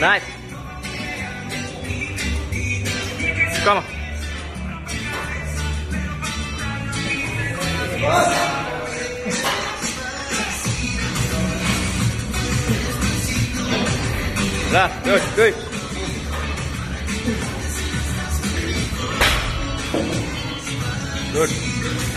Nice. Come on. Yeah, good, good. Good.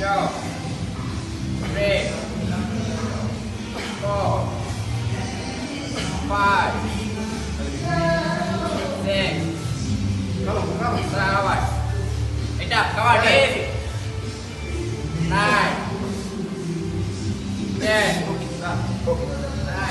go. Three, four, five, six. Seven. End. Come on, Nine. Ten. Nine.